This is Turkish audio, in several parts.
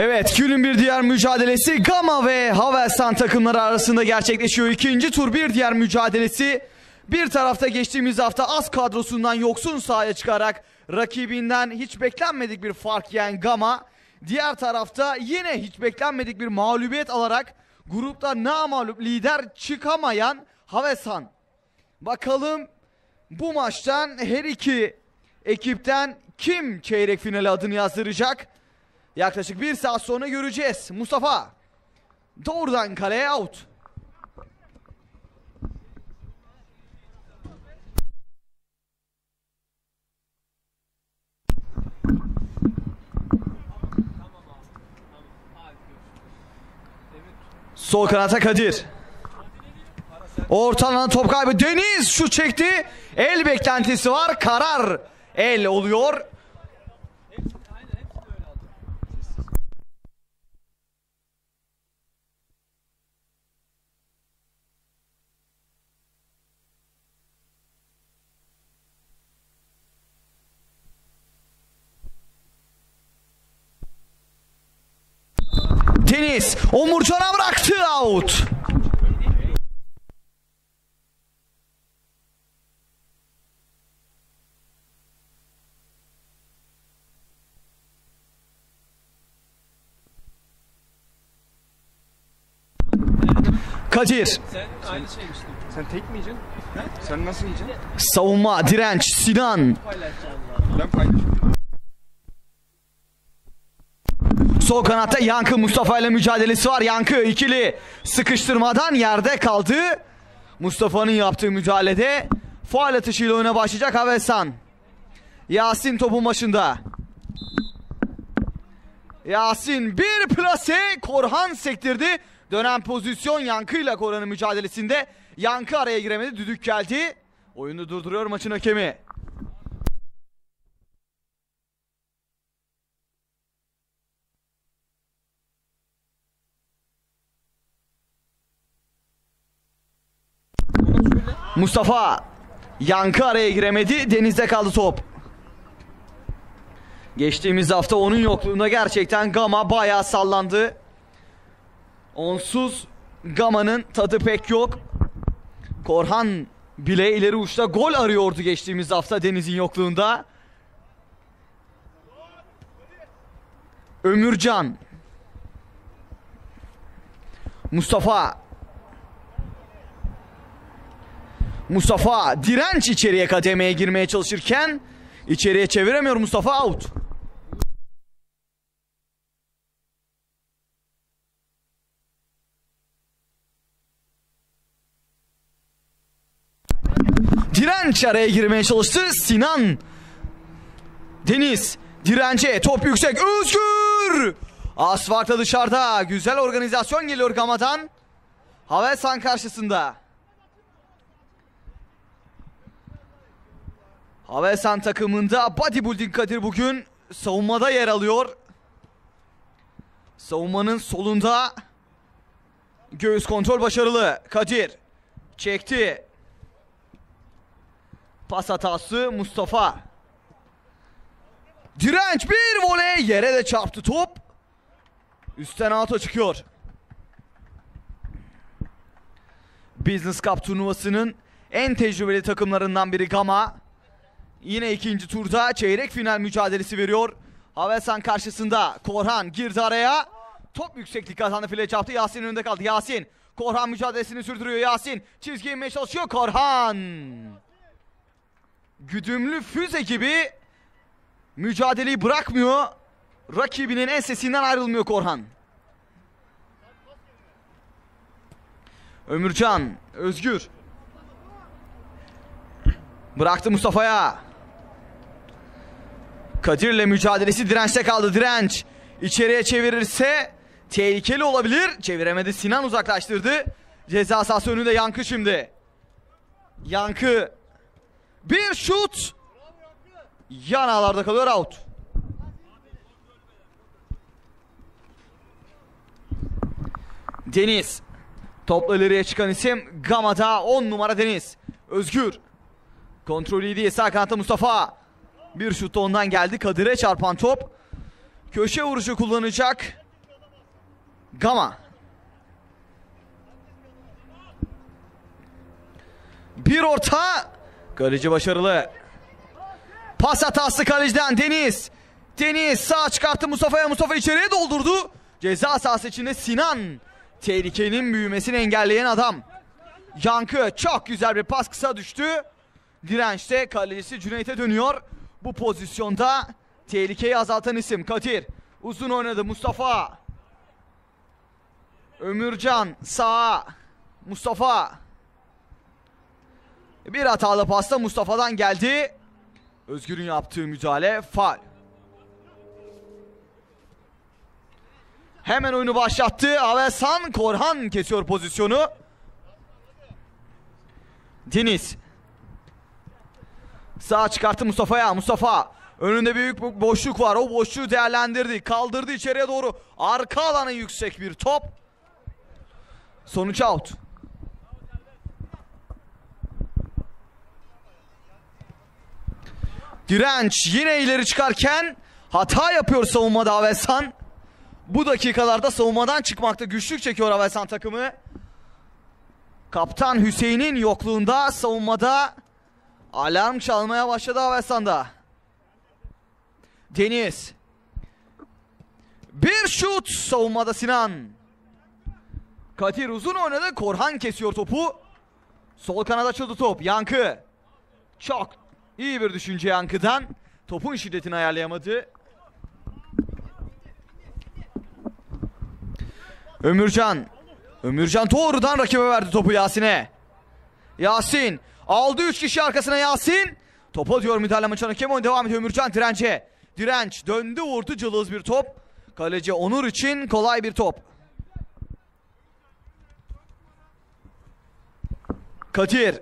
Evet günün bir diğer mücadelesi Gama ve Havelsan takımları arasında gerçekleşiyor. İkinci tur bir diğer mücadelesi. Bir tarafta geçtiğimiz hafta az kadrosundan yoksun sahaya çıkarak rakibinden hiç beklenmedik bir fark yiyen Gama. Diğer tarafta yine hiç beklenmedik bir mağlubiyet alarak grupta namalup lider çıkamayan Havelsan. Bakalım bu maçtan her iki ekipten kim çeyrek finale adını yazdıracak? Yaklaşık bir saat sonra göreceğiz. Mustafa doğrudan kaleye out. Sol kanata Kadir. Orta top kaybı Deniz şu çekti. El beklentisi var. Karar el oluyor. Deniz Omurcan'a bıraktı out. Kadir Sen aynı şeymiştin. Sen tek mi yiyeceksin? Sen nasıl yiyeceksin? savunma direnç Sinan Ben paylaşıyorum. Sol kanatta Yankı Mustafa ile mücadelesi var. Yankı ikili sıkıştırmadan yerde kaldı. Mustafa'nın yaptığı müdahalede faal atışıyla oyuna başlayacak Havesan Yasin topun başında. Yasin bir plase Korhan sektirdi. Dönen pozisyon Yankı ile Korhan'ın mücadelesinde Yankı araya giremedi. Düdük geldi. Oyunu durduruyor maçın hakemi Mustafa Yankı araya giremedi. Denizde kaldı top. Geçtiğimiz hafta onun yokluğunda gerçekten Gama bayağı sallandı. Onsuz Gama'nın tadı pek yok. Korhan bile ileri uçta gol arıyordu geçtiğimiz hafta Deniz'in yokluğunda. Ömürcan Mustafa Mustafa direnç içeriye kademeye girmeye çalışırken içeriye çeviremiyor Mustafa out. Direnç araya girmeye çalıştı. Sinan Deniz dirence top yüksek Özgür Asfalta dışarıda güzel organizasyon geliyor Gama'dan Havelsan karşısında Havelsan takımında bodybuilding Kadir bugün savunmada yer alıyor. Savunmanın solunda göğüs kontrol başarılı. Kadir çekti. Pas hatası Mustafa. Direnç bir voley yere de çarptı top. Üstten alta çıkıyor. Business Cup turnuvasının en tecrübeli takımlarından biri Gama. Yine ikinci turda çeyrek final mücadelesi veriyor. Havelsan karşısında Korhan girdi araya. Top yükseklik kazandı file çarptı. Yasin önünde kaldı. Yasin. Korhan mücadelesini sürdürüyor. Yasin çizgiye inmeye çalışıyor. Korhan. Güdümlü füze gibi mücadeleyi bırakmıyor. Rakibinin ensesinden ayrılmıyor Korhan. Ömürcan, Özgür. Bıraktı Mustafa'ya. Kadir'le mücadelesi dirençte kaldı. Direnç içeriye çevirirse tehlikeli olabilir. Çeviremedi. Sinan uzaklaştırdı. Ceza sahası önünde Yankı şimdi. Yankı. Bir şut. Yan ağlarda kalıyor out. Deniz. Topla ileriye çıkan isim Gama'da 10 numara Deniz. Özgür. Kontrolü iyi değil. Sağ kanatta Mustafa. Bir şut da ondan geldi. Kadir'e çarpan top. Köşe vuruşu kullanacak. Gama. Bir orta. Kaleci başarılı. Pas hatası kaleciden Deniz. Deniz sağ çıkarttı Mustafa'ya. Mustafa içeriye doldurdu. Ceza sahası içinde Sinan. Tehlikenin büyümesini engelleyen adam. Yankı çok güzel bir pas kısa düştü. Dirençte kalecisi Cüneyt'e dönüyor. Bu pozisyonda tehlikeyi azaltan isim Kadir. Uzun oynadı Mustafa. Ömürcan sağa. Mustafa. Bir hatalı pasta Mustafa'dan geldi. Özgür'ün yaptığı müdahale faul. Hemen oyunu başlattı. Avesan Korhan kesiyor pozisyonu. Deniz. Sağ çıkarttı Mustafa'ya. Mustafa. Önünde büyük bir boşluk var. O boşluğu değerlendirdi. Kaldırdı içeriye doğru. Arka alana yüksek bir top. Sonuç out. Direnç yine ileri çıkarken hata yapıyor savunmada Avesan. Bu dakikalarda savunmadan çıkmakta güçlük çekiyor Avesan takımı. Kaptan Hüseyin'in yokluğunda savunmada alarm çalmaya başladı Avesan'da. Deniz. Bir şut savunmada Sinan. Kadir uzun oynadı. Korhan kesiyor topu. Sol kanada açıldı top. Yankı. Çok iyi bir düşünce Yankı'dan. Topun şiddetini ayarlayamadı. Ömürcan. Ömürcan doğrudan rakibe verdi topu Yasin'e. Yasin. Aldı 3 kişi arkasına Yasin. Topa diyor müdahale maçına Kemon devam ediyor Ömürcan dirence. Direnç döndü vurdu cılız bir top. Kaleci Onur için kolay bir top. Kadir.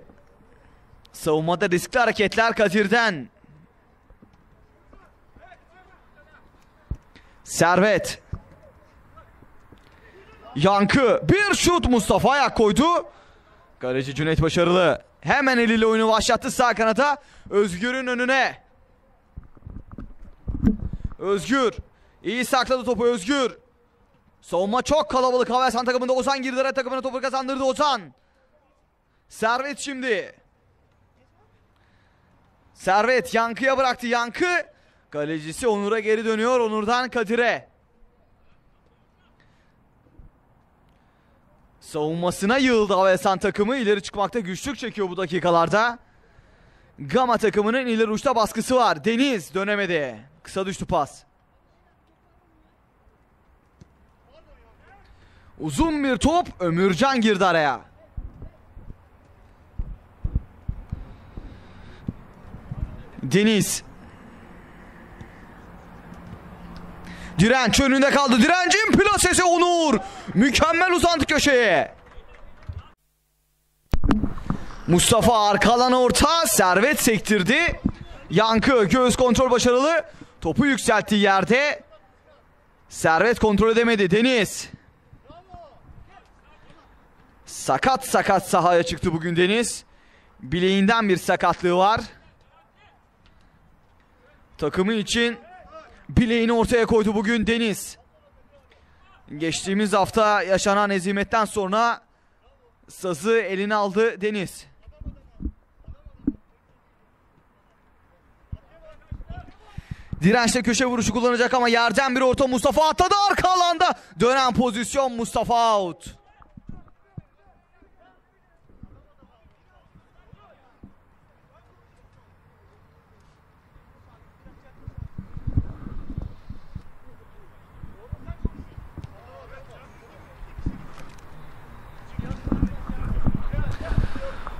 Savunmada riskli hareketler Kadir'den. Servet. Yankı. Bir şut Mustafa ayak koydu. Kaleci Cüneyt başarılı. Hemen eliyle oyunu başlattı sağ kanata. Özgür'ün önüne. Özgür. İyi sakladı topu Özgür. Savunma çok kalabalık. Havelsan takımında Ozan girdi. Red takımına topu kazandırdı Ozan. Servet şimdi. Servet Yankı'ya bıraktı. Yankı. Kalecisi Onur'a geri dönüyor. Onur'dan Kadir'e. Savunmasına yığıldı Avesan takımı. ileri çıkmakta güçlük çekiyor bu dakikalarda. Gama takımının ileri uçta baskısı var. Deniz dönemedi. Kısa düştü pas. Uzun bir top. Ömürcan girdi araya. Deniz. Direnç önünde kaldı. Direncin plasesi Onur. Mükemmel uzandı köşeye. Mustafa arka alana orta. Servet sektirdi. Yankı göğüs kontrol başarılı. Topu yükselttiği yerde. Servet kontrol edemedi. Deniz. Sakat sakat sahaya çıktı bugün Deniz. Bileğinden bir sakatlığı var. Takımı için bileğini ortaya koydu bugün Deniz. Geçtiğimiz hafta yaşanan ezimetten sonra sazı eline aldı Deniz. Dirençle köşe vuruşu kullanacak ama yerden bir orta Mustafa atladı arka alanda. Dönen pozisyon Mustafa out.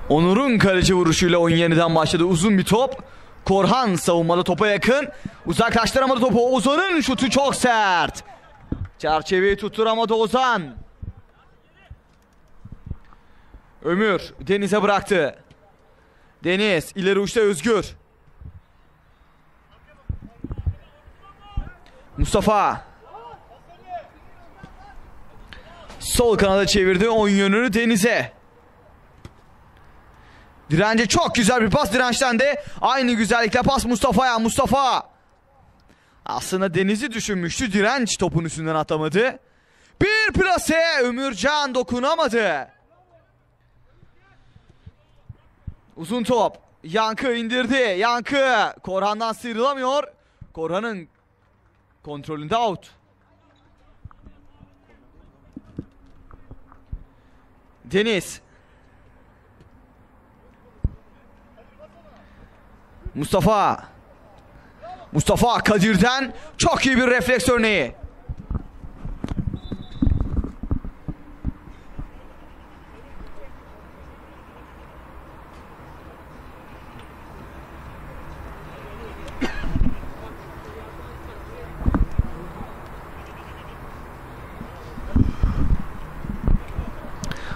Onur'un kaleci vuruşuyla oyun yeniden başladı. Uzun bir top. Korhan savunmada topa yakın. Uzaklaştıramadı topu. Ozan'ın şutu çok sert. Çerçeveyi tutturamadı Ozan. Ömür Deniz'e bıraktı. Deniz ileri uçta Özgür. Mustafa. Sol kanada çevirdi oyun yönünü Deniz'e. Dirence çok güzel bir pas dirençten de aynı güzellikle pas Mustafa'ya Mustafa. Aslında Deniz'i düşünmüştü direnç topun üstünden atamadı. Bir plase Ömürcan dokunamadı. Uzun top. Yankı indirdi. Yankı Korhan'dan sıyrılamıyor. Korhan'ın kontrolünde out. Deniz. Mustafa. Mustafa Kadir'den çok iyi bir refleks örneği.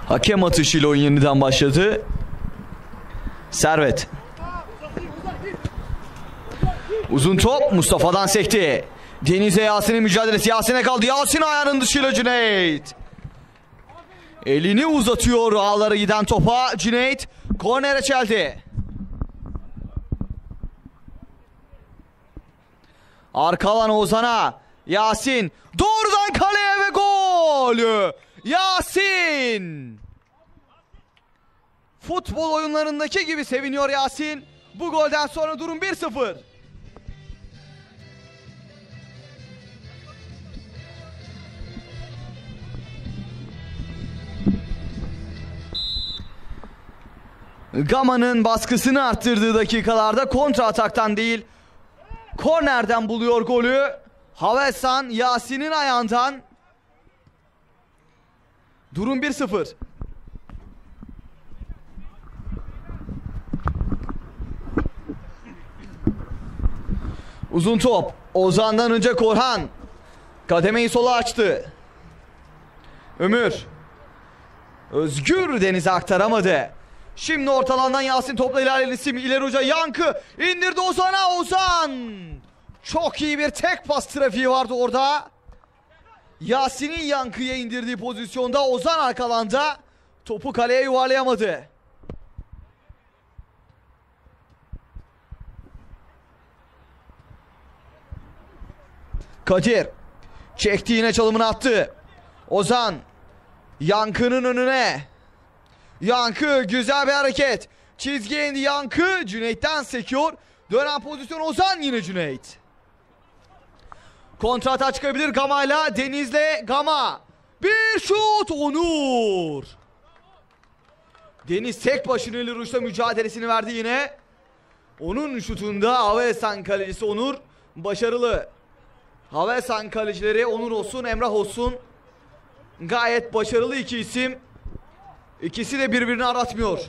Hakem atışıyla oyun yeniden başladı. Servet. Uzun top Mustafa'dan sekti. Deniz'e Yasin'in mücadelesi. Yasin'e kaldı. Yasin ayağının dışıyla Cüneyt. Elini uzatıyor ağlara giden topa. Cüneyt kornere çeldi. Arka alan Ozan'a. Yasin doğrudan kaleye ve gol. Yasin. Futbol oyunlarındaki gibi seviniyor Yasin. Bu golden sonra durum 1-0. Gama'nın baskısını arttırdığı dakikalarda kontra ataktan değil kornerden buluyor golü. Havesan Yasin'in ayağından durum 1-0. Uzun top. Ozan'dan önce Korhan. Kademeyi sola açtı. Ömür. Özgür Deniz'e aktaramadı. Şimdi ortalandan Yasin topla ilerleyen isim ileri uca Yankı indirdi Ozan'a Ozan. Çok iyi bir tek pas trafiği vardı orada. Yasin'in Yankı'ya indirdiği pozisyonda Ozan arkalanda topu kaleye yuvarlayamadı. Kadir çekti yine çalımını attı. Ozan Yankı'nın önüne. Yankı güzel bir hareket. Çizgiye indi Yankı. Cüneyt'ten sekiyor. Dönen pozisyon Ozan yine Cüneyt. Kontrata çıkabilir Gama'yla. Deniz'le Gama. Bir şut Onur. Deniz tek başına ileri uçta mücadelesini verdi yine. Onun şutunda Havesan kalecisi Onur başarılı. Havesan kalecileri Onur olsun Emrah olsun. Gayet başarılı iki isim. İkisi de birbirini aratmıyor.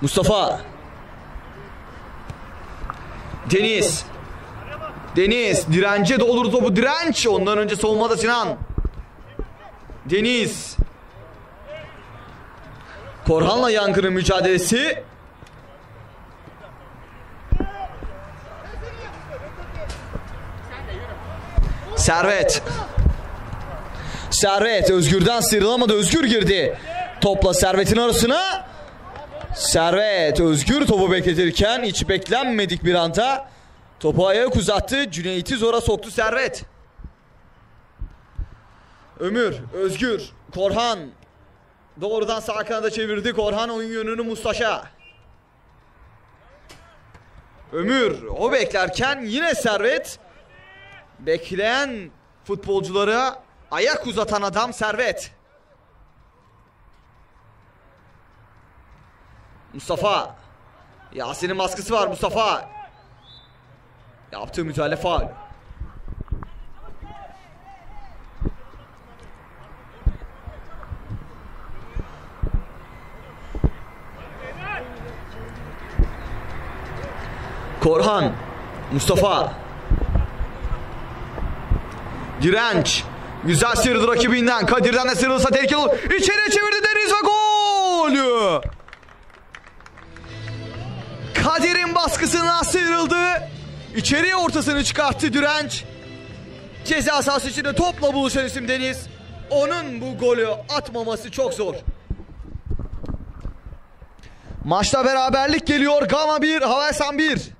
Mustafa. Deniz. Deniz dirence doğru topu direnç. Ondan önce savunmada Sinan. Deniz. Korhan'la Yankı'nın mücadelesi. Servet. Servet Özgür'den sıyrılamadı. Özgür girdi. Topla Servet'in arasına. Servet Özgür topu bekletirken hiç beklenmedik bir anda topu ayak uzattı. Cüneyt'i zora soktu Servet. Ömür, Özgür, Korhan doğrudan sağ kanada çevirdi. Korhan oyun yönünü Mustaş'a. Ömür o beklerken yine Servet bekleyen futbolculara ayak uzatan adam Servet. Mustafa. Yasin'in baskısı var Mustafa. Yaptığı müdahale faul. Korhan. Mustafa. Direnç. Güzel sıyrıldı rakibinden. Kadir'den de sıyrılırsa tehlikeli olur. İçeriye çevirdi Deniz ve gol. Kadir'in baskısından sıyrıldı. İçeriye ortasını çıkarttı Direnç. Ceza sahası içinde topla buluşan isim Deniz. Onun bu golü atmaması çok zor. Maçta beraberlik geliyor. Gama 1, Havelsan 1.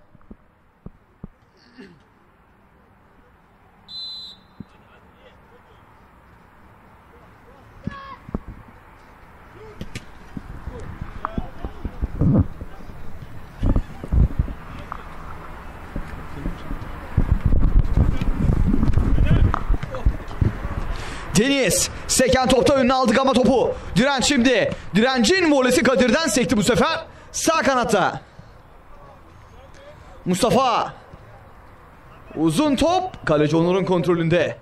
Deniz seken topta önüne aldı ama topu. Direnç şimdi. Direncin volesi Kadir'den sekti bu sefer. Sağ kanatta. Mustafa. Uzun top. Kaleci Onur'un kontrolünde.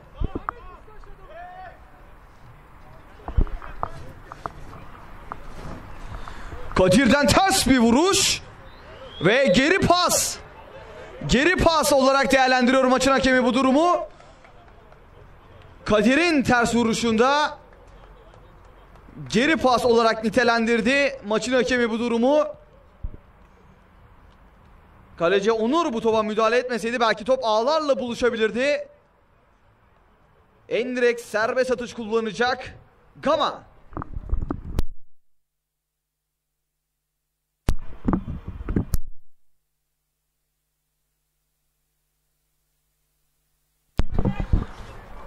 Kadir'den ters bir vuruş. Ve geri pas. Geri pas olarak değerlendiriyor maçın hakemi bu durumu. Kadir'in ters vuruşunda geri pas olarak nitelendirdi. Maçın hakemi bu durumu. Kaleci Onur bu topa müdahale etmeseydi belki top ağlarla buluşabilirdi. Endirek serbest atış kullanacak. Gama.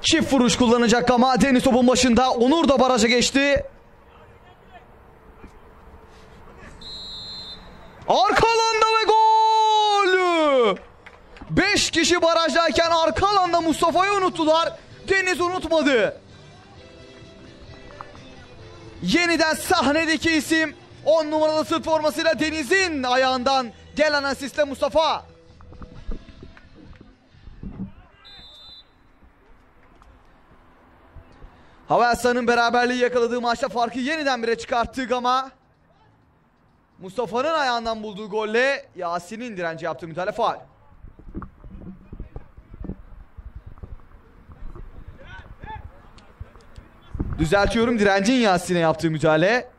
Çift vuruş kullanacak ama Deniz topun başında. Onur da baraja geçti. Arka alanda ve gol! 5 kişi barajdayken arka alanda Mustafa'yı unuttular. Deniz unutmadı. Yeniden sahnedeki isim 10 numaralı sırt formasıyla Deniz'in ayağından gelen asistle Mustafa. Havelsan'ın beraberliği yakaladığı maçta farkı yeniden bire çıkarttık ama Mustafa'nın ayağından bulduğu golle Yasin'in direnci yaptığı müdahale faal. Düzeltiyorum direncin Yasin'e yaptığı müdahale.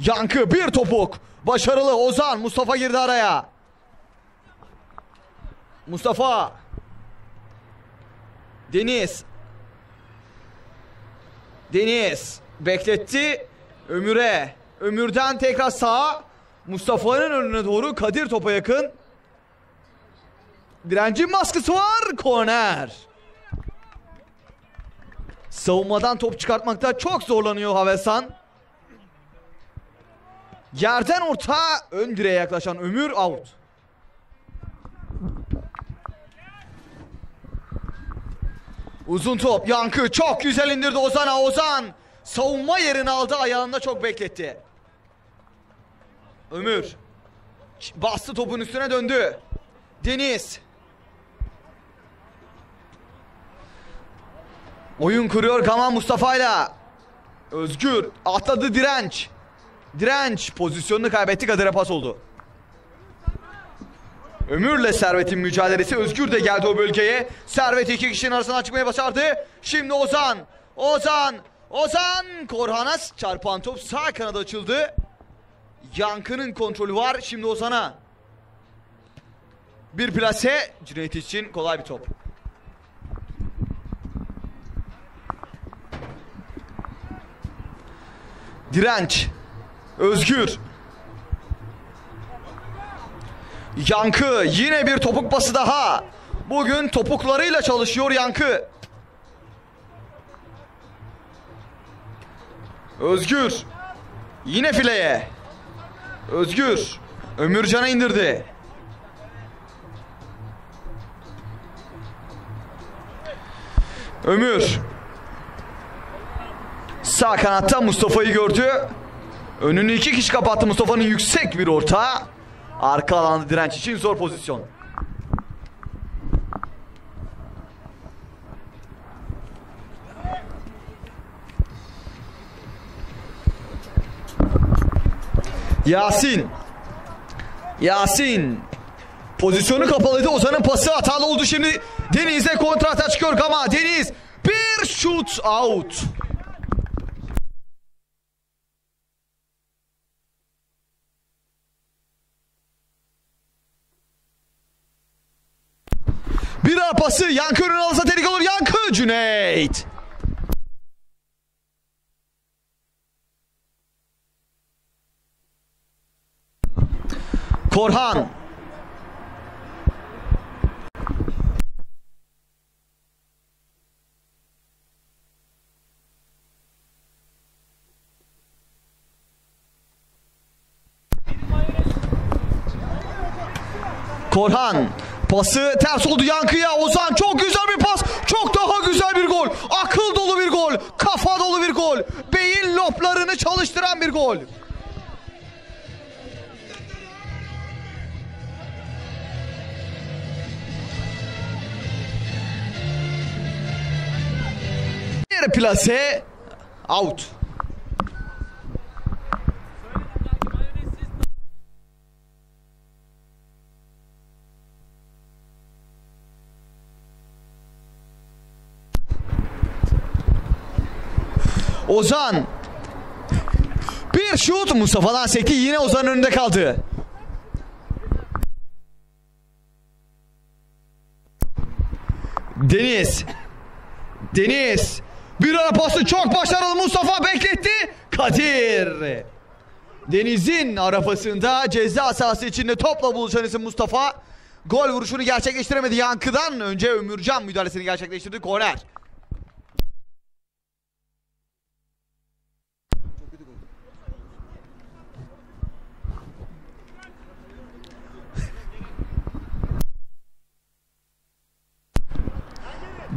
Yankı bir topuk. Başarılı Ozan Mustafa girdi araya. Mustafa Deniz. Deniz bekletti. Ömür'e. Ömür'den tekrar sağa. Mustafa'nın önüne doğru Kadir topa yakın. Direncin baskısı var. Korner. Savunmadan top çıkartmakta çok zorlanıyor Havesan. Yerden orta ön direğe yaklaşan Ömür out. Uzun top Yankı çok güzel indirdi Ozan'a Ozan savunma yerini aldı ayağında çok bekletti. Ömür bastı topun üstüne döndü. Deniz Oyun kuruyor Gaman Mustafa'yla. Özgür atladı direnç. Direnç pozisyonunu kaybetti Kadir'e pas oldu. Ömür'le Servet'in mücadelesi. Özgür de geldi o bölgeye. Servet iki kişinin arasından çıkmaya başardı. Şimdi Ozan. Ozan. Ozan. Korhan'a çarpan top sağ kanada açıldı. Yankı'nın kontrolü var. Şimdi Ozan'a. Bir plase. Cüneyt için kolay bir top. Direnç. Özgür. Yankı yine bir topuk bası daha. Bugün topuklarıyla çalışıyor Yankı. Özgür. Yine fileye. Özgür. Ömürcan'a indirdi. Ömür. Sağ kanatta Mustafa'yı gördü. Önünü iki kişi kapattı Mustafa'nın yüksek bir orta. Arka alanda direnç için zor pozisyon. Yasin. Yasin. Pozisyonu kapalıydı. Ozan'ın pası hatalı oldu şimdi. Deniz'e kontrata çıkıyor ama Deniz bir şut out. pası Yankı ürün tehlike olur. Yankı Cüneyt. Korhan. Korhan pası. Ters oldu yankıya. Ozan çok güzel bir pas. Çok daha güzel bir gol. Akıl dolu bir gol. Kafa dolu bir gol. Beyin loplarını çalıştıran bir gol. Plase out Ozan. Bir şut Mustafa'dan sekti yine Ozan'ın önünde kaldı. Deniz. Deniz. Bir ara pası çok başarılı Mustafa bekletti. Kadir. Deniz'in arafasında ceza sahası içinde topla buluşan isim Mustafa. Gol vuruşunu gerçekleştiremedi. Yankıdan önce Ömürcan müdahalesini gerçekleştirdi. Korner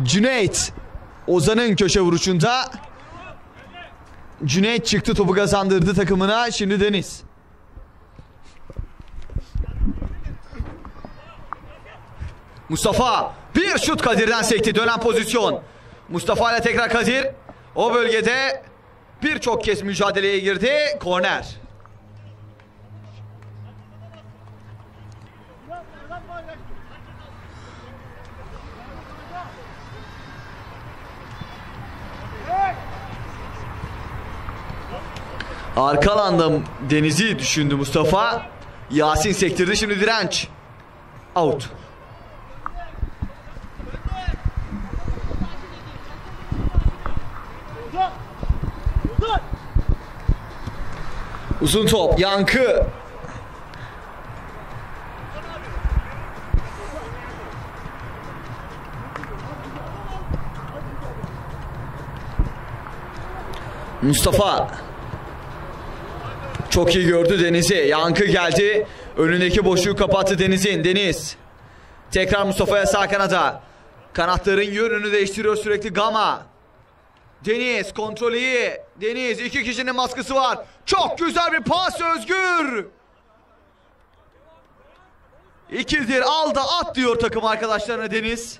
Cüneyt Ozan'ın köşe vuruşunda. Cüneyt çıktı topu kazandırdı takımına. Şimdi Deniz. Mustafa bir şut Kadir'den sekti. Dönen pozisyon. Mustafa ile tekrar Kadir. O bölgede birçok kez mücadeleye girdi. Korner Arka alanda Deniz'i düşündü Mustafa. Yasin sektirdi şimdi direnç. Out. Uzun top. Yankı. Mustafa. Çok iyi gördü Deniz'i. Yankı geldi. Önündeki boşluğu kapattı Deniz'in. Deniz. Tekrar Mustafa'ya sağ kanada. Kanatların yönünü değiştiriyor sürekli Gama. Deniz kontrolü iyi. Deniz iki kişinin maskısı var. Çok güzel bir pas Özgür. İkidir al da at diyor takım arkadaşlarına Deniz.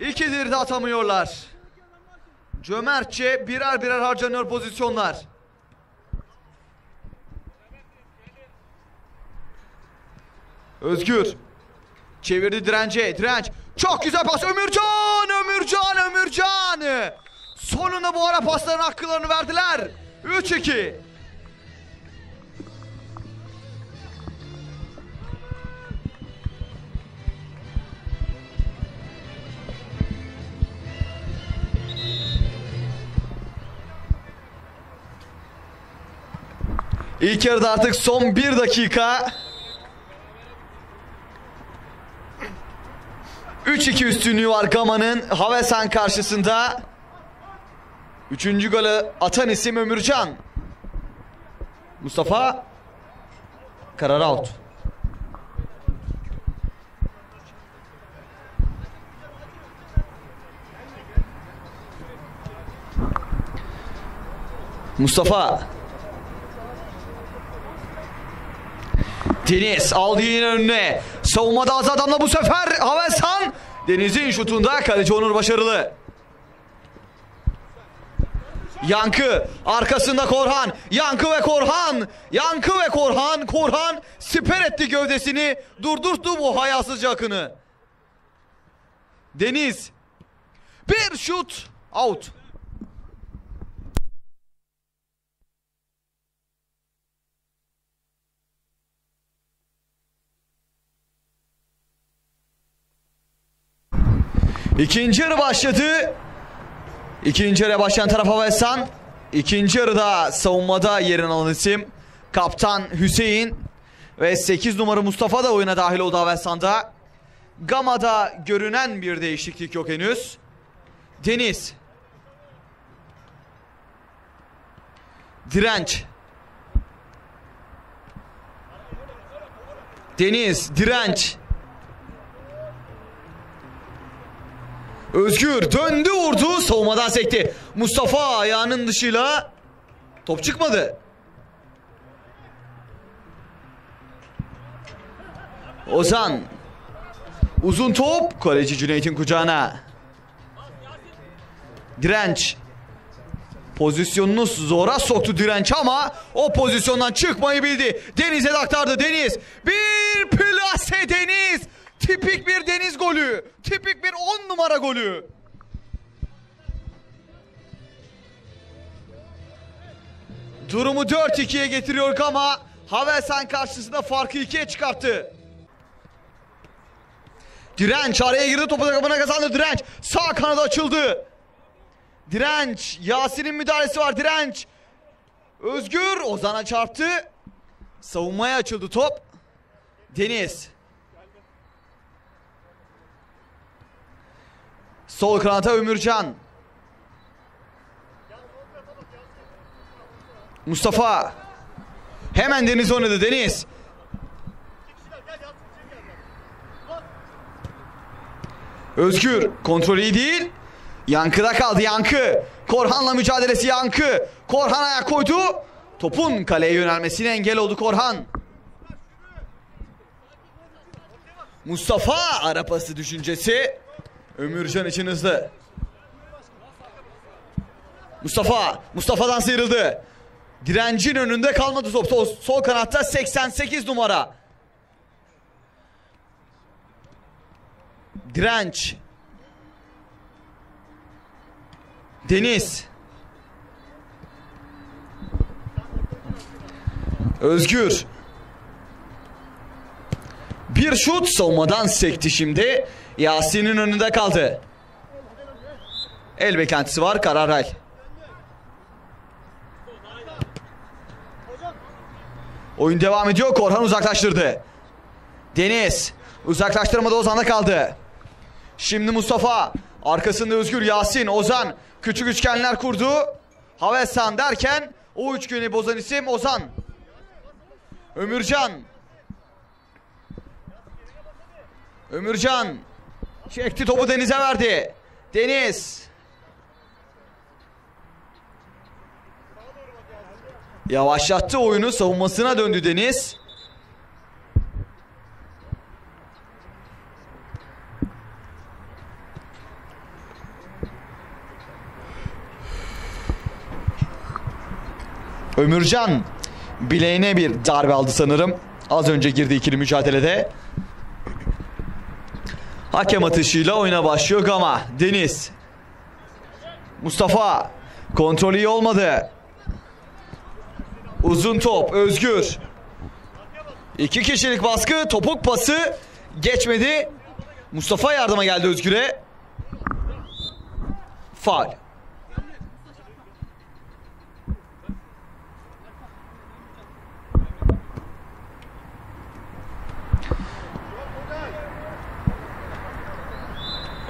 İkidir de atamıyorlar. Cömertçe birer birer harcanıyor pozisyonlar. Özgür. Çevirdi dirence. Direnç. Çok güzel pas. Ömürcan. Ömürcan. Ömürcan. Sonunda bu ara pasların hakkılarını verdiler. 3-2. İlk yarıda artık son bir dakika. 3-2 üstünlüğü var Gama'nın Havesan karşısında. Üçüncü golü atan isim Ömürcan. Mustafa karar out. Mustafa Deniz aldı yine önüne. Savunmada az adamla bu sefer Havesan. Deniz'in şutunda kaleci Onur başarılı. Yankı arkasında Korhan. Yankı ve Korhan. Yankı ve Korhan. Korhan siper etti gövdesini. Durdurttu bu hayasızca akını. Deniz. Bir şut. Out. İkinci yarı başladı. İkinci yarıya başlayan taraf Havesan. İkinci yarıda savunmada yerin alan isim Kaptan Hüseyin. Ve 8 numara Mustafa da oyuna dahil oldu Havelsan'da. Gama'da görünen bir değişiklik yok henüz. Deniz. Direnç. Deniz, direnç. Özgür döndü vurdu savunmadan sekti. Mustafa ayağının dışıyla top çıkmadı. Ozan uzun top kaleci Cüneyt'in kucağına. Direnç Pozisyonunu zora soktu direnç ama o pozisyondan çıkmayı bildi. Deniz'e de aktardı Deniz. Bir plase Deniz. Tipik bir Deniz golü. Tipik bir 10 numara golü. Durumu 4-2'ye getiriyor ama Havelsan karşısında farkı 2'ye çıkarttı. Direnç araya girdi topu takımına kazandı Direnç. Sağ kanada açıldı. Direnç. Yasin'in müdahalesi var. Direnç. Özgür Ozan'a çarptı. Savunmaya açıldı top. Deniz. Sol kanata Ömürcan. Mustafa. Hemen Deniz oynadı Deniz. Özgür kontrol iyi değil. Yankıda kaldı Yankı. Korhan'la mücadelesi Yankı. Korhan ayak koydu. Topun kaleye yönelmesine engel oldu Korhan. Mustafa ara pası düşüncesi. Ömürcan için hızlı. Mustafa. Mustafa'dan sıyrıldı. Direncin önünde kalmadı top. Sol, sol kanatta 88 numara. Direnç. Deniz. Özgür. Bir şut savunmadan sekti şimdi. Yasin'in önünde kaldı. El beklentisi var Kararay. Oyun devam ediyor. Korhan uzaklaştırdı. Deniz. Uzaklaştırmada Ozan'da kaldı. Şimdi Mustafa. Arkasında Özgür, Yasin, Ozan. Küçük üçgenler kurdu. Havesan derken o üçgeni bozan isim Ozan. Ömürcan. Ömürcan. Çekti topu Deniz'e verdi. Deniz. Yavaşlattı oyunu savunmasına döndü Deniz. Ömürcan bileğine bir darbe aldı sanırım. Az önce girdi ikili mücadelede. Hakem atışıyla oyuna başlıyor Gama. Deniz. Mustafa. Kontrol iyi olmadı. Uzun top. Özgür. İki kişilik baskı. Topuk pası. Geçmedi. Mustafa yardıma geldi Özgür'e. Faul.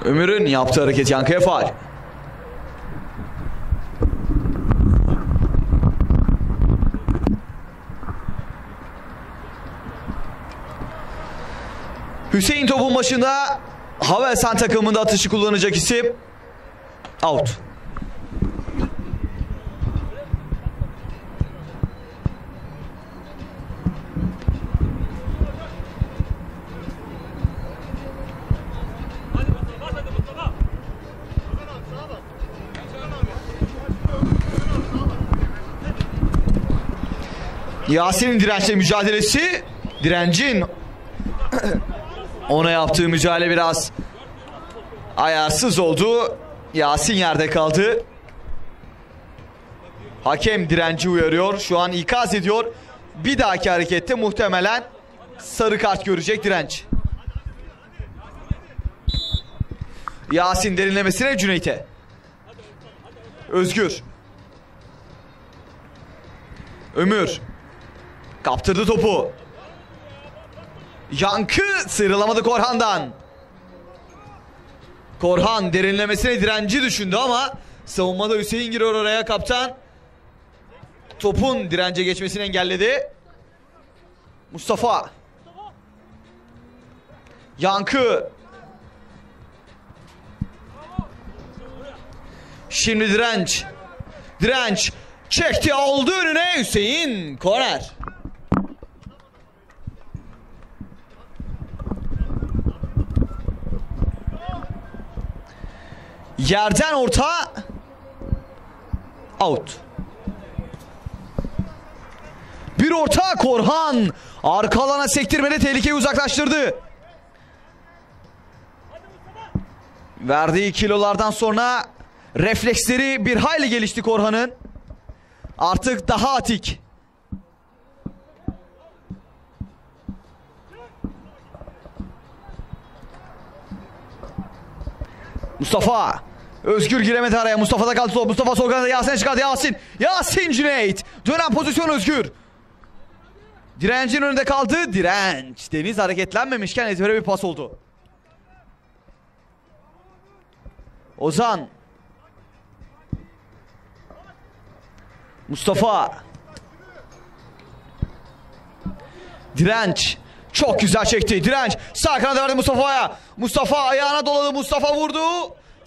Ömür'ün yaptığı hareket yankıya faal. Hüseyin topun başında Havelsan takımında atışı kullanacak isim out. Yasin'in dirençle mücadelesi direncin ona yaptığı mücadele biraz ayarsız oldu. Yasin yerde kaldı. Hakem direnci uyarıyor. Şu an ikaz ediyor. Bir dahaki harekette muhtemelen sarı kart görecek direnç. Yasin derinlemesine Cüneyt'e. Özgür. Ömür. Kaptırdı topu. Yankı sıyrılamadı Korhan'dan. Korhan derinlemesine direnci düşündü ama savunmada Hüseyin giriyor oraya kaptan. Topun dirence geçmesini engelledi. Mustafa. Yankı. Şimdi direnç. Direnç. Çekti aldı önüne Hüseyin. Korner. Yerden orta. Out. Bir orta Korhan. Arka alana sektirmede tehlikeyi uzaklaştırdı. Verdiği kilolardan sonra refleksleri bir hayli gelişti Korhan'ın. Artık daha atik. Mustafa. Özgür giremedi araya. Mustafa'da kaldı top. Mustafa sol kanada Yasin'e çıkardı. Yasin. Yasin Cüneyt. Dönen pozisyon Özgür. Direncin önünde kaldı. Direnç. Deniz hareketlenmemişken ezbere bir pas oldu. Ozan. Mustafa. Direnç. Çok güzel çekti. Direnç. Sağ kanada verdi Mustafa'ya. Mustafa ayağına doladı. Mustafa vurdu.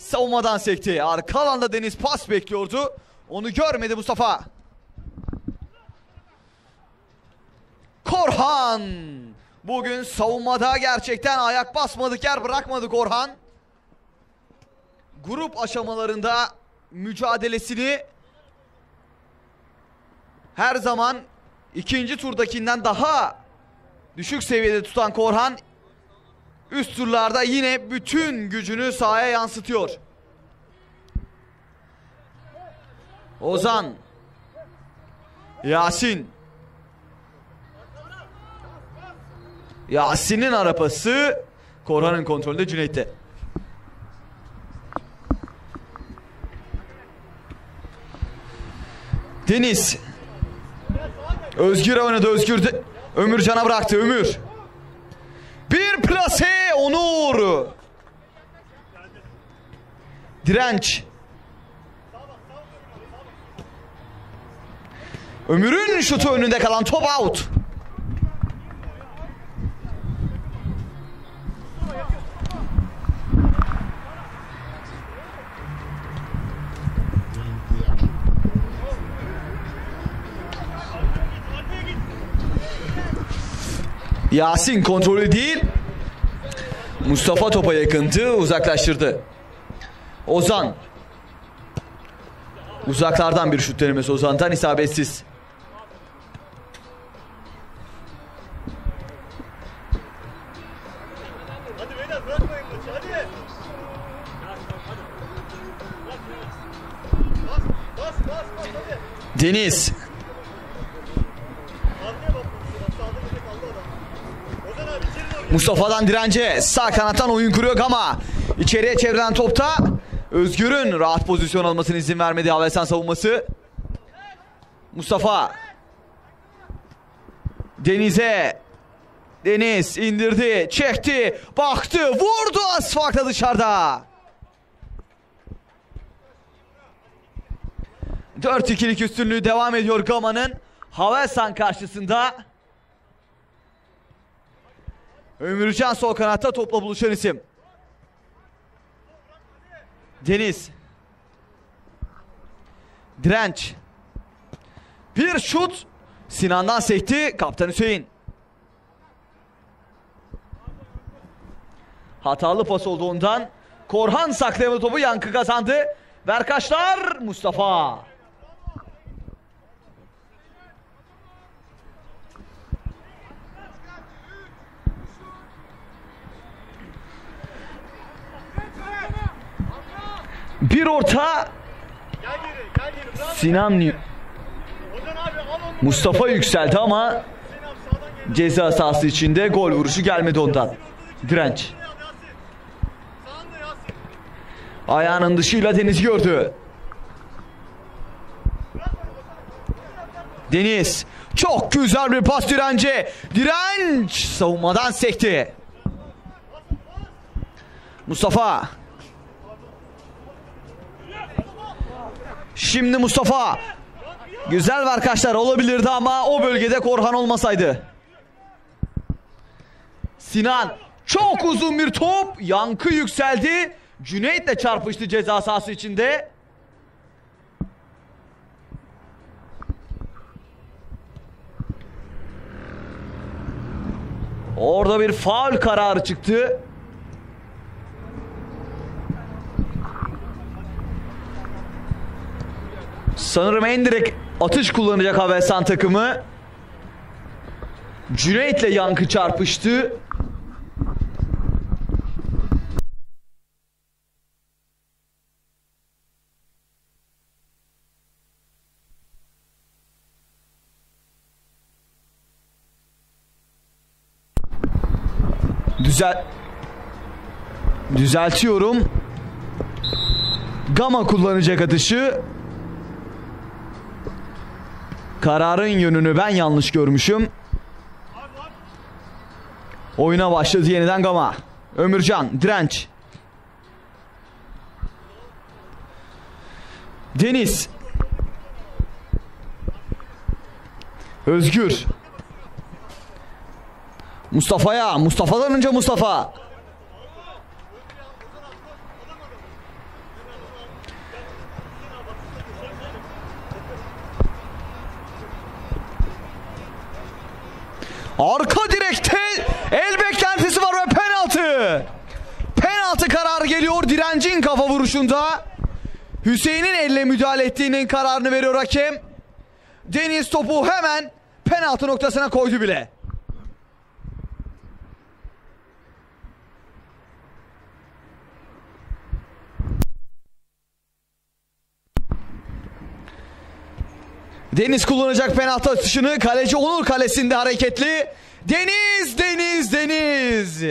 Savunmadan sekti. Arka alanda Deniz pas bekliyordu. Onu görmedi Mustafa. Korhan. Bugün savunmada gerçekten ayak basmadık yer bırakmadı Korhan. Grup aşamalarında mücadelesini her zaman ikinci turdakinden daha düşük seviyede tutan Korhan üst turlarda yine bütün gücünü sahaya yansıtıyor. Ozan Yasin Yasin'in arapası Korhan'ın kontrolünde Cüneyt'te. Deniz Özgür oynadı Özgür de Ömürcan'a bıraktı Ömür Bir plase Onur. Direnç. Ömür'ün şutu önünde kalan top out Yasin kontrolü değil. Mustafa topa yakındı, uzaklaştırdı. Ozan. Uzaklardan bir şut denemesi Ozan'dan isabetsiz. Hadi Mustafa'dan dirence. Sağ kanattan oyun kuruyor ama içeriye çevrilen topta Özgür'ün rahat pozisyon almasına izin vermedi Havelsan savunması. Mustafa. Deniz'e. Deniz indirdi, çekti, baktı, vurdu asfalta dışarıda. 4-2'lik üstünlüğü devam ediyor Gama'nın. Havelsan karşısında. Ömürcan sol kanatta topla buluşan isim. Deniz. Direnç. Bir şut. Sinan'dan sekti. Kaptan Hüseyin. Hatalı pas olduğundan Korhan saklayamadı topu yankı kazandı. Verkaçlar Mustafa. Bir orta. Sinan. Mustafa yükseldi ama ceza sahası içinde gol vuruşu gelmedi ondan. Direnç. Ayağının dışıyla Deniz gördü. Deniz Çok güzel bir pas dirence. Direnç savunmadan sekti. Mustafa. Şimdi Mustafa. Güzel var kaşlar olabilirdi ama o bölgede Korhan olmasaydı. Sinan çok uzun bir top. Yankı yükseldi. Cüneyt de çarpıştı ceza sahası içinde. Orada bir faul kararı çıktı. Sanırım en direkt atış kullanacak Havelsan takımı. Cüneyt'le Yankı çarpıştı. Düzel Düzeltiyorum. Gama kullanacak atışı. Kararın yönünü ben yanlış görmüşüm. Oyuna başladı yeniden Gama. Ömürcan, direnç. Deniz. Özgür. Mustafa'ya. Mustafa'dan önce Mustafa. Arka direkte el beklentisi var ve penaltı. Penaltı kararı geliyor direncin kafa vuruşunda. Hüseyin'in elle müdahale ettiğinin kararını veriyor hakem. Deniz topu hemen penaltı noktasına koydu bile. Deniz kullanacak penaltı atışını. Kaleci Onur kalesinde hareketli. Deniz, Deniz, Deniz.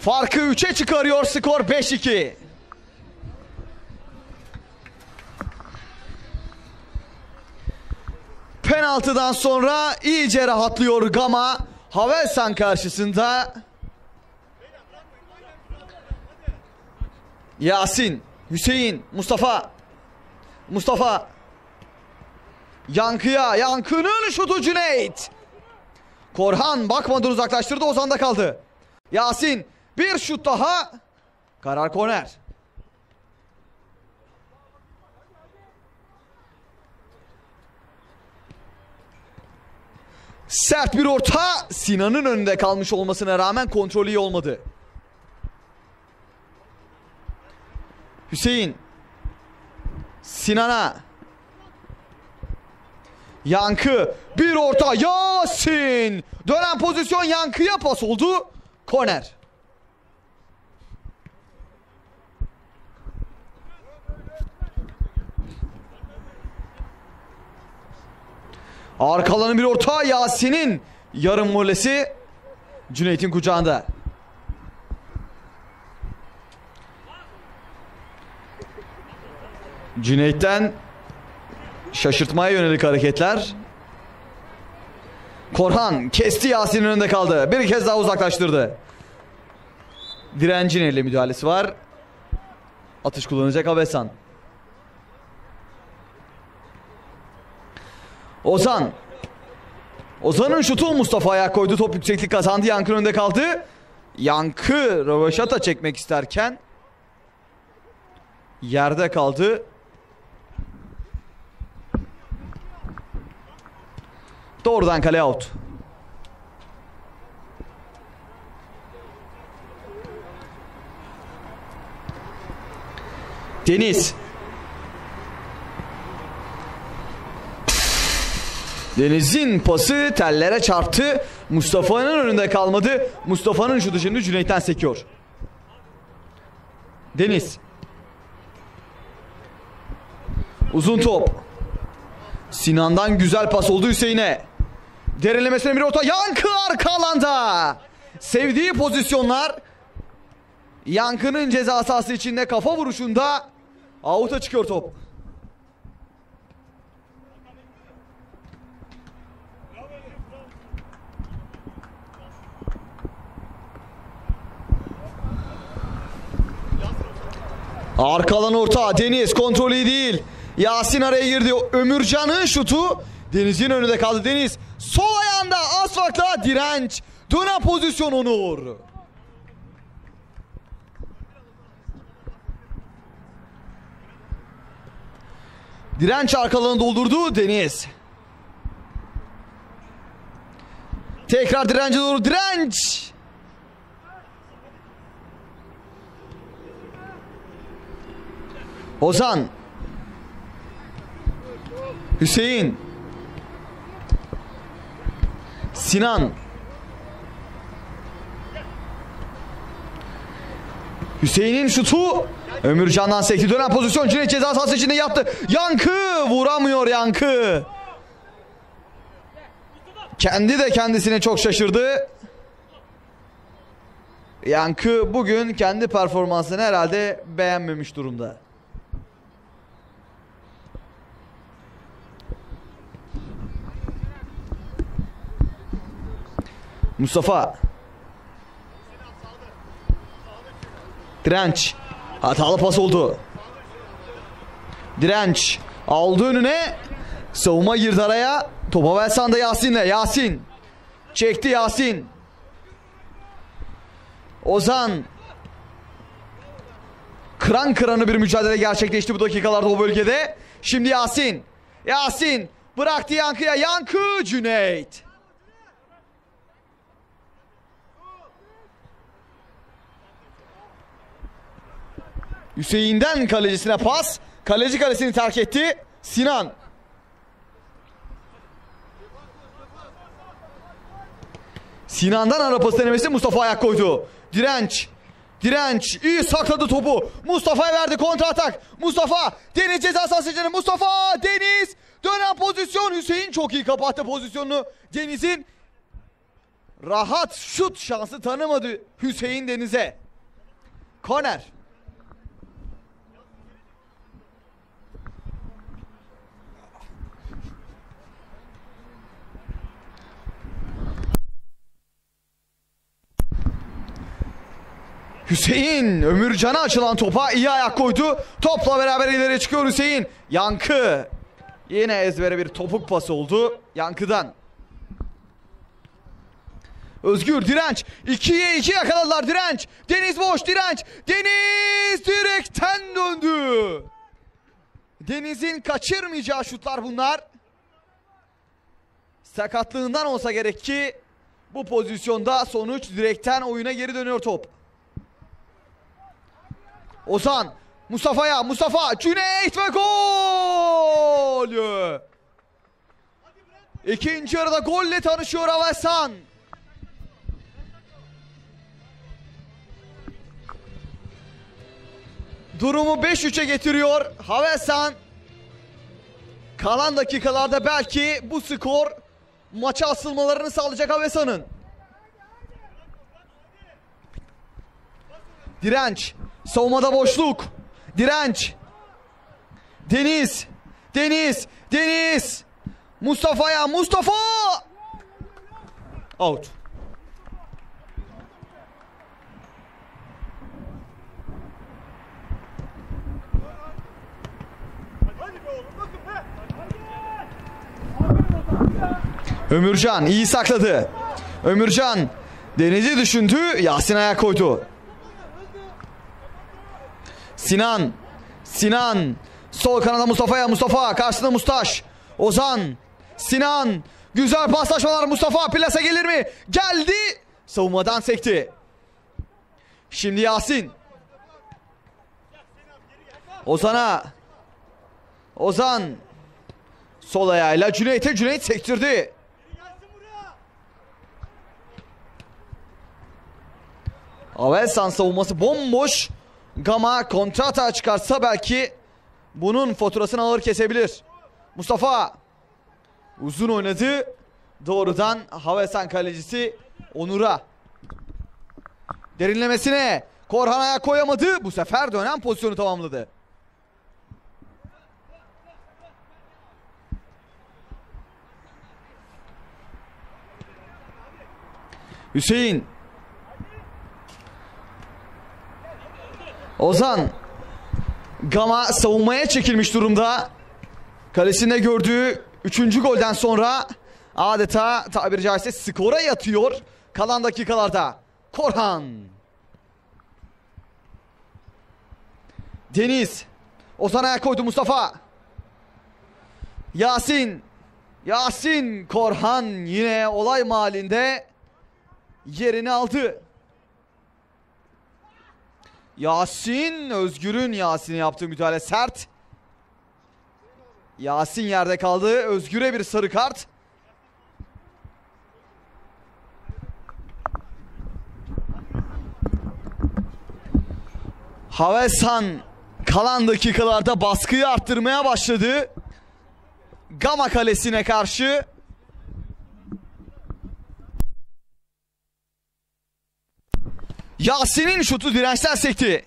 Farkı 3'e çıkarıyor skor 5-2. Penaltıdan sonra iyice rahatlıyor Gama. Havelsan karşısında. Yasin, Hüseyin, Mustafa. Mustafa. Yankıya. Yankı'nın şutu Cüneyt. Korhan bakmadan uzaklaştırdı. Ozan'da kaldı. Yasin. Bir şut daha. Karar korner. Sert bir orta Sinan'ın önünde kalmış olmasına rağmen kontrolü iyi olmadı. Hüseyin Sinan'a. Yankı. Bir orta. Yasin. Dönen pozisyon Yankı'ya pas oldu. Korner. Arkalanın bir orta Yasin'in yarım volesi Cüneyt'in kucağında. Cüneyt'ten şaşırtmaya yönelik hareketler. Korhan kesti Yasin'in önünde kaldı. Bir kez daha uzaklaştırdı. Direncin elle müdahalesi var. Atış kullanacak Abesan. Ozan. Ozan'ın şutu Mustafa ayak koydu. Top yükseklik kazandı. Yankı önünde kaldı. Yankı röveşata çekmek isterken yerde kaldı. Doğrudan kale out. Deniz. Deniz'in pası tellere çarptı. Mustafa'nın önünde kalmadı. Mustafa'nın şutu şimdi Cüneyt'ten sekiyor. Deniz. Uzun top. Sinan'dan güzel pas oldu Hüseyin'e. Derinlemesine bir orta. Yankı arka alanda. Sevdiği pozisyonlar. Yankı'nın ceza sahası içinde kafa vuruşunda avuta çıkıyor top. Arkalan orta Deniz kontrolü değil. Yasin araya girdi. Ömürcan'ın şutu Deniz'in önünde kaldı. Deniz sol ayağında asfaltla direnç. Dönen pozisyon Onur. Direnç arkalarını doldurdu Deniz. Tekrar dirence doğru direnç. Ozan. Hüseyin. Sinan. Hüseyin'in şutu. Ömürcan'dan sekti dönen pozisyon Cüneyt ceza sahası içinde yaptı. Yankı vuramıyor Yankı. Kendi de kendisine çok şaşırdı. Yankı bugün kendi performansını herhalde beğenmemiş durumda. Mustafa. Direnç. Hatalı pas oldu. Direnç. Aldı önüne. Savunma girdi araya. Topa Velsan'da Yasin'le. Yasin. Çekti Yasin. Ozan. Kıran kıranı bir mücadele gerçekleşti bu dakikalarda o bölgede. Şimdi Yasin. Yasin. Bıraktı Yankı'ya. Yankı Cüneyt. Hüseyin'den kalecisine pas. Kaleci kalesini terk etti. Sinan. Sinan'dan ara pas denemesi Mustafa ayak koydu. Direnç. Direnç iyi sakladı topu. Mustafa'ya verdi kontra atak. Mustafa Deniz ceza sahası içinde. Mustafa Deniz dönen pozisyon. Hüseyin çok iyi kapattı pozisyonunu. Deniz'in rahat şut şansı tanımadı Hüseyin Deniz'e. Korner. Hüseyin Ömürcan'a açılan topa iyi ayak koydu. Topla beraber ileri çıkıyor Hüseyin. Yankı. Yine ezbere bir topuk pası oldu. Yankı'dan. Özgür direnç. 2'ye 2 yakaladılar direnç. Deniz boş direnç. Deniz direkten döndü. Deniz'in kaçırmayacağı şutlar bunlar. Sakatlığından olsa gerek ki bu pozisyonda sonuç direkten oyuna geri dönüyor top. Ozan Mustafa'ya Mustafa Cüneyt ve gol. İkinci yarıda golle tanışıyor Avesan. Durumu 5-3'e getiriyor Havesan. Kalan dakikalarda belki bu skor maça asılmalarını sağlayacak Havesan'ın. Direnç. Savunmada boşluk. Direnç. Deniz. Deniz. Deniz. Mustafa'ya. Mustafa. Out. Ömürcan iyi sakladı. Ömürcan Deniz'i düşündü. Yasin ayak koydu. Sinan. Sinan. Sol kanada Mustafa'ya. Mustafa karşısında Mustaş. Ozan. Sinan. Güzel paslaşmalar Mustafa. Plase gelir mi? Geldi. Savunmadan sekti. Şimdi Yasin. Ozan'a. Ozan. Sol ayağıyla Cüneyt'e Cüneyt sektirdi. Avelsan savunması bomboş. Gama kontrata çıkarsa belki bunun faturasını ağır kesebilir. Mustafa uzun oynadı. Doğrudan Havelsan kalecisi Onur'a. Derinlemesine Korhan ayak koyamadı. Bu sefer dönen pozisyonu tamamladı. Hüseyin Ozan Gama savunmaya çekilmiş durumda. Kalesinde gördüğü 3. golden sonra adeta tabiri caizse skora yatıyor kalan dakikalarda. Korhan. Deniz. Ozan ayak koydu Mustafa. Yasin. Yasin Korhan yine olay mahallinde yerini aldı. Yasin Özgür'ün Yasin'e yaptığı müdahale sert. Yasin yerde kaldı. Özgür'e bir sarı kart. Havesan kalan dakikalarda baskıyı arttırmaya başladı. Gama kalesine karşı Yasin'in şutu dirençten sekti.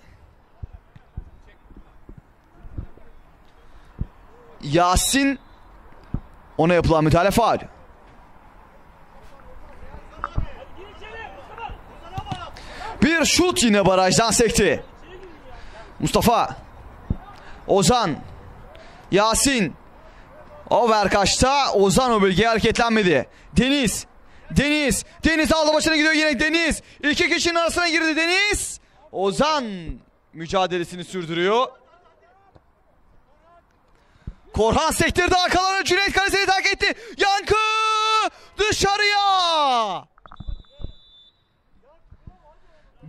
Yasin ona yapılan müdahale faul. Bir şut yine barajdan sekti. Mustafa Ozan Yasin Over kaçta Ozan o bölgeye hareketlenmedi. Deniz Deniz Deniz aldı başına gidiyor yine Deniz. İki kişinin arasına girdi Deniz. Ozan mücadelesini sürdürüyor. Korhan sektirdi arkalarına Cüneyt kalesini terk etti. Yankı dışarıya.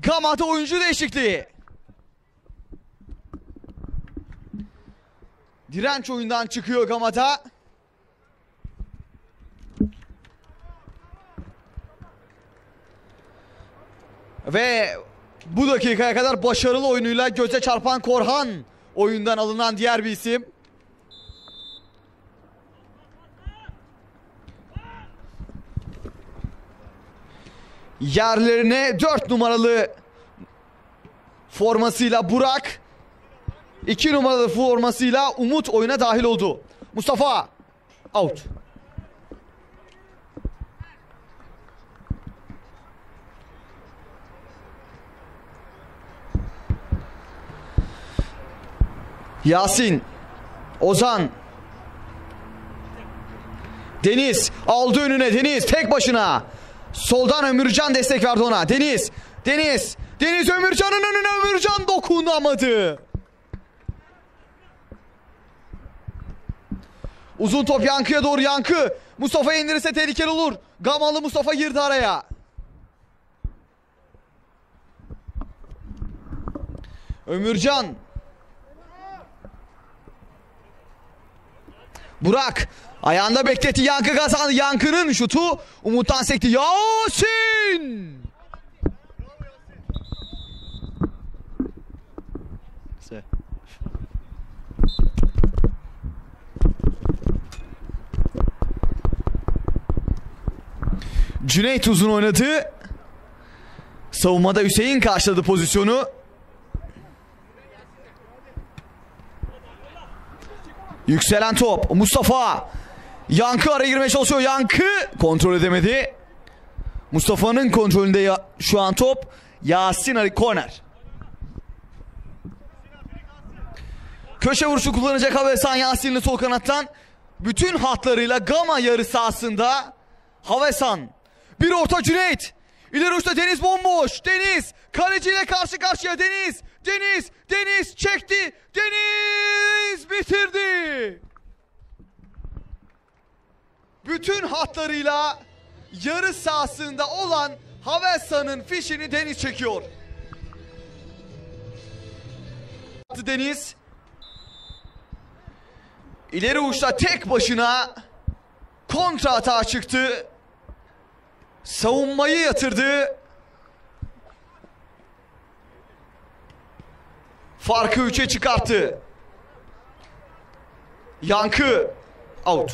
Gama'da oyuncu değişikliği. Direnç oyundan çıkıyor Gama'da. Ve bu dakikaya kadar başarılı oyunuyla göze çarpan Korhan oyundan alınan diğer bir isim. Yerlerine 4 numaralı formasıyla Burak 2 numaralı formasıyla Umut oyuna dahil oldu. Mustafa out. Yasin Ozan Deniz aldı önüne Deniz tek başına. Soldan Ömürcan destek verdi ona. Deniz Deniz Deniz Ömürcan'ın önüne Ömürcan dokunamadı. Uzun top Yankı'ya doğru Yankı. Mustafa indirirse tehlikeli olur. Gamalı Mustafa girdi araya. Ömürcan. Burak. Ayağında bekletti Yankı kazandı. Yankı'nın şutu Umut'tan sekti. Yasin. Cüneyt uzun oynadı. Savunmada Hüseyin karşıladı pozisyonu. Yükselen top. Mustafa. Yankı araya girmeye çalışıyor. Yankı kontrol edemedi. Mustafa'nın kontrolünde ya- şu an top. Yasin Ali korner. Köşe vuruşu kullanacak Havesan Yasin'le sol kanattan. Bütün hatlarıyla Gama yarı sahasında Havesan. Bir orta Cüneyt. İleri uçta Deniz bomboş. Deniz kaleciyle karşı karşıya Deniz. Deniz, Deniz çekti. Deniz bitirdi. Bütün hatlarıyla yarı sahasında olan Havesan'ın fişini Deniz çekiyor. Deniz İleri uçta tek başına kontra atağa çıktı. Savunmayı yatırdı. Farkı 3'e çıkarttı. Yankı out.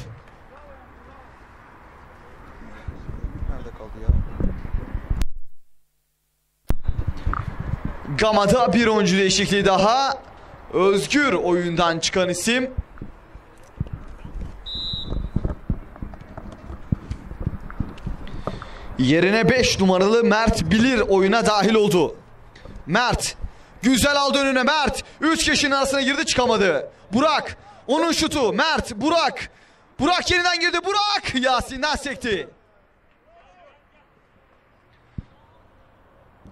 Nerede kaldı ya? Gama'da bir oyuncu değişikliği daha. Özgür oyundan çıkan isim. Yerine 5 numaralı Mert Bilir oyuna dahil oldu. Mert Güzel aldı önüne Mert. Üç kişinin arasına girdi çıkamadı. Burak. Onun şutu. Mert. Burak. Burak yeniden girdi. Burak. Yasin'den sekti.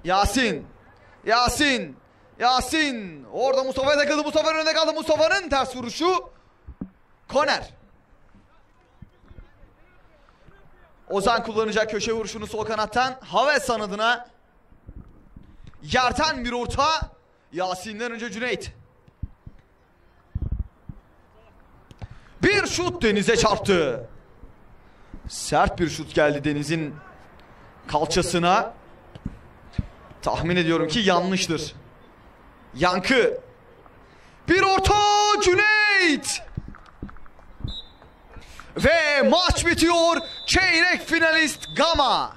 Yasin. Yasin. Yasin. Orada Mustafa'ya takıldı. Mustafa'nın önünde kaldı. Mustafa'nın ters vuruşu. Koner. Ozan kullanacak köşe vuruşunu sol kanattan. Havesan adına. Yerten bir orta. Yasin'den önce Cüneyt. Bir şut denize çarptı. Sert bir şut geldi Deniz'in kalçasına. Tahmin ediyorum ki yanlıştır. Yankı. Bir orta Cüneyt. Ve maç bitiyor. Çeyrek finalist Gama.